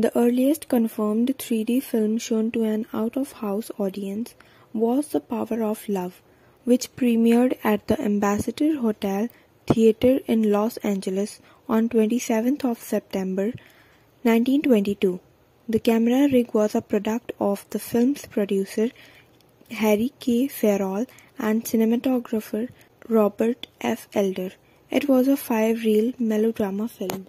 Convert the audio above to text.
The earliest confirmed 3D film shown to an out-of-house audience was The Power of Love, which premiered at the Ambassador Hotel Theater in Los Angeles on 27th of September 1922. The camera rig was a product of the film's producer Harry K. Fairall and cinematographer Robert F. Elder. It was a five-reel melodrama film.